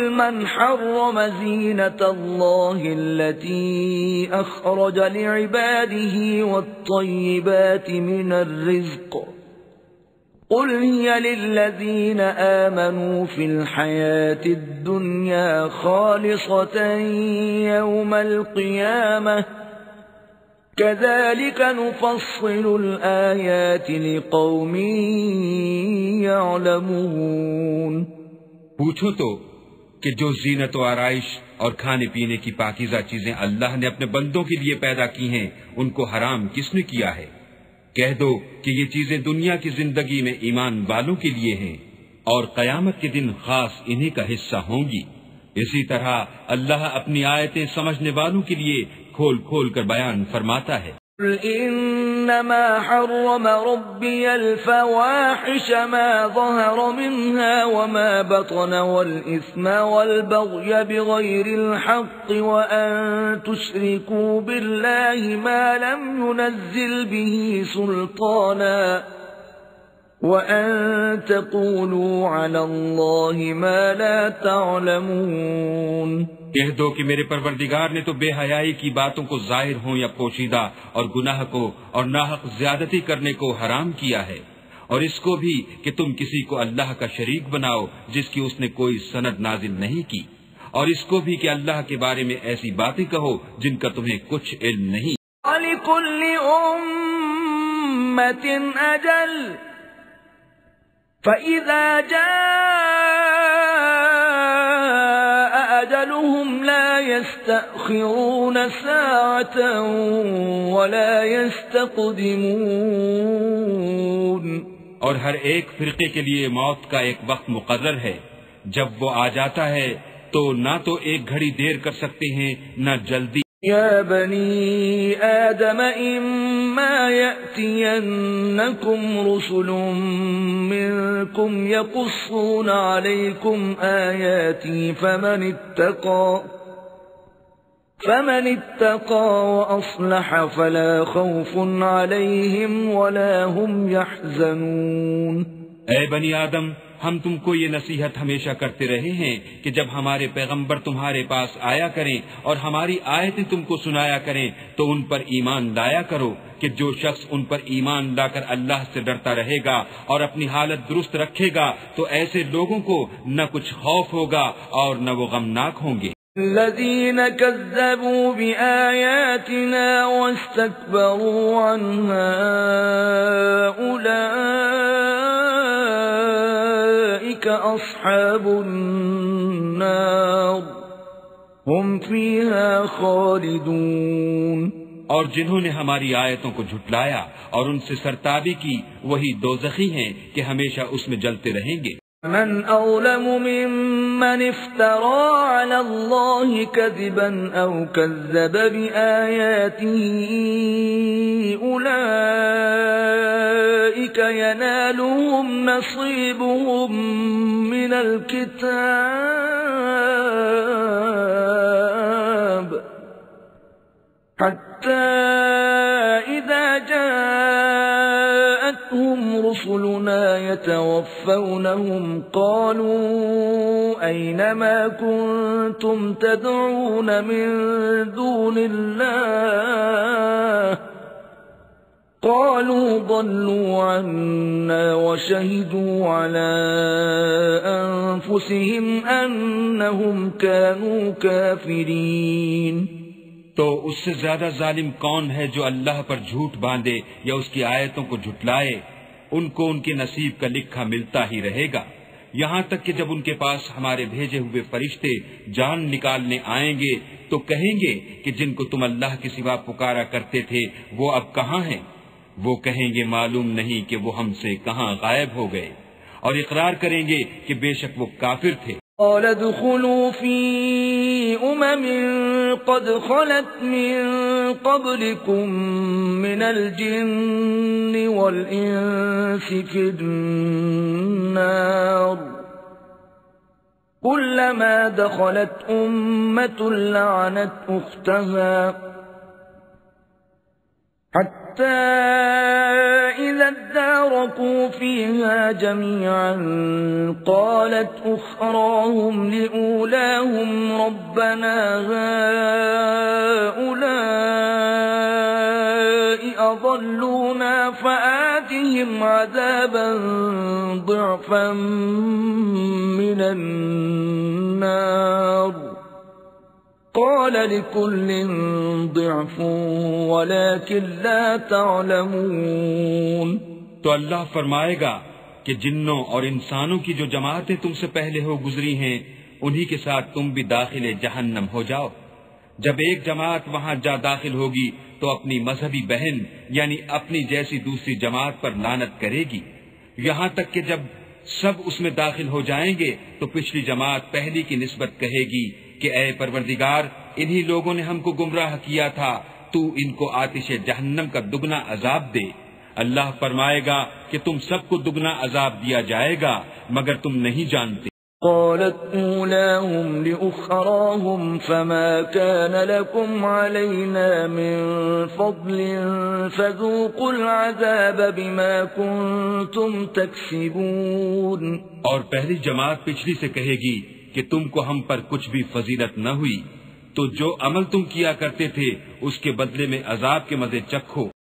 قل من حرم زينة الله التي أخرج لعباده والطيبات من الرزق قل هي للذين آمنوا في الحياة الدنيا خالصة يوم القيامة كذلك نفصل الآيات لقوم يعلمون. تو کہ جو زینت و آرائش اور کھانے پینے کی پاکیزہ چیزیں اللہ نے اپنے بندوں کے لیے پیدا کی ہیں، ان کو حرام کس نے کیا ہے؟ کہہ دو کہ یہ چیزیں دنیا کی زندگی میں ایمان والوں کے لیے ہیں اور قیامت کے دن خاص انہی کا حصہ ہوں گی۔ اسی طرح اللہ اپنی آیتیں سمجھنے والوں کے لیے کھول کھول کر بیان فرماتا ہے۔ إنما حرم ربي الفواحش ما ظهر منها وما بطن والإثم والبغي بغير الحق وأن تشركوا بالله ما لم ينزل به سلطانا وأن تقولوا على الله ما لا تعلمون کہہ دو کہ میرے پروردگار نے تو بے حیائی کی باتوں کو ظاہر ہوں یا پوشیدہ اور گناہ کو اور ناحق زیادتی کرنے کو حرام کیا ہے۔ اور اس کو بھی کہ تم کسی کو اللہ کا شریک بناؤ جس کی اس نے کوئی سند نازل نہیں کی۔ اور اس کو بھی کہ اللہ کے بارے میں ایسی باتیں کہو جن کا تمہیں کچھ علم نہیں۔ فَإِذَا جَاءَ أَجَلُهُمْ لَا يَسْتَأْخِرُونَ سَاعَةً وَلَا يَسْتَقْدِمُونَ اور ہر ایک فرقے کے لیے موت کا ایک وقت مقرر ہے۔ جب وہ آ جاتا ہے تو نہ تو ایک گھڑی دیر کر سکتے ہیں نہ جلدی۔ يا بني آدم إما يأتينكم رسل منكم يقصون عليكم آياتي فمن اتقى فمن اتقى وأصلح فلا خوف عليهم ولا هم يحزنون اے بنی آدم ہم تم کو یہ نصیحت ہمیشہ کرتے رہے ہیں کہ جب ہمارے پیغمبر تمہارے پاس آیا کریں اور ہماری آیتیں تم کو سنایا کریں، تو ان پر ایمان لایا کرو کہ جو شخص ان پر ایمان لا کر اللہ سے ڈرتا رہے گا اور اپنی حالت درست رکھے گا، تو ایسے لوگوں کو نہ کچھ خوف ہوگا اور نہ وہ غمناک ہوں گے۔ الذين كذبوا بآياتنا واستكبروا عنها أولئك أصحاب النار. هم فيها خالدون. اور جنہوں نے ہماری آیتوں کو جھٹلایا اور ان سے سرتابی کی وہی دوزخی ہیں کہ ہمیشہ اس میں جلتے رہیں گے۔ من أظلم ممن افترى على الله كذبا أو كذب بآياته أولئك ينالهم نصيبهم من الكتاب. حتى إذا جاءتهم رسلنا يتوفونهم قالوا أينما كنتم تدعون من دون الله؟ قالوا ضلوا عنا وشهدوا على أنفسهم أنهم كانوا كافرين. تو اس سے زیادہ ظالم کون ہے جو اللہ پر جھوٹ باندھے یا اس کی آیتوں کو جھٹلائے؟ ان کو ان کے نصیب کا لکھا ملتا ہی رہے گا۔ یہاں تک کہ جب ان کے پاس ہمارے بھیجے ہوئے فرشتے جان نکالنے آئیں گے، تو کہیں گے کہ جن کو تم اللہ کے سوا پکارا کرتے تھے، وہ اب کہاں ہیں؟ وہ کہیں گے معلوم نہیں کہ وہ ہم سے کہاں غائب ہو گئے اور اقرار کریں گے کہ بے شک وہ کافر تھے۔ قال ادخلوا في أمم قد خلت من قبلكم من الجن والإنس في النار۔ كلما دخلت أمة لعنت أختها حتى حتى إذا اداركوا فيها جميعا قالت أخراهم لأولاهم ربنا هؤلاء أضلونا فآتهم عذابا ضعفا من النار. قال لكل ضعف ولكن لا تعلمون. تو اللہ فرمائے گا کہ جنوں اور انسانوں کی جو جماعتیں تم سے پہلے ہو گزری ہیں، انہی کے ساتھ تم بھی داخل جہنم ہو جاؤ۔ جب ایک جماعت وہاں جا داخل ہوگی، تو اپنی مذہبی بہن یعنی اپنی جیسی دوسری جماعت پر لانت کرے گی۔ یہاں تک کہ جب سب اس میں داخل ہو جائیں گے، تو پچھلی جماعت پہلی کی نسبت کہے گی کہ اے پروردگار انہی لوگوں نے ہم کو گمراہ کیا تھا تو ان کو آتش جہنم کا دگنا عذاب دے۔ اللہ فرمائے گا کہ تم سب کو دگنا عذاب دیا جائے گا مگر تم نہیں جانتے۔ قالت أولاهم لأخراهم فما كان لكم علينا من فضل فذوقوا العذاب بما كنتم تكسبون۔ اور پہلی جماعت پچھلی سے کہے گی کہ تم کو ہم پر کچھ بھی فضیلت نہ ہوئی، تو جو عمل تم کیا کرتے تھے، اس کے بدلے میں عذاب کے مزے چکھو۔